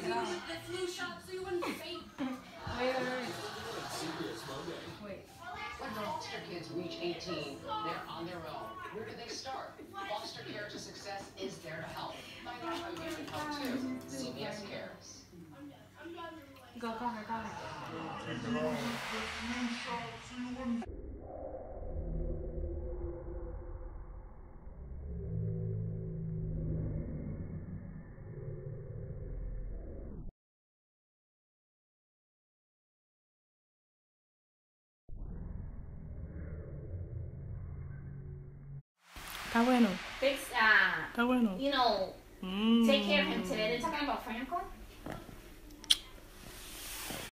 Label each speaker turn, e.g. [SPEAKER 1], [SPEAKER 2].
[SPEAKER 1] Llámala, llámala.
[SPEAKER 2] Wait, wait, wait. Wait.
[SPEAKER 3] When foster kids reach 18, they're on their own. Where do they start? Foster Care to Success is there to help. Find out how you can help too. CBS Cares.
[SPEAKER 2] Go, call her, call.
[SPEAKER 4] Está bueno,
[SPEAKER 1] Fix, uh,
[SPEAKER 4] está bueno.
[SPEAKER 1] you know,
[SPEAKER 4] Mm.
[SPEAKER 1] take care of him today. They're talking about Franco.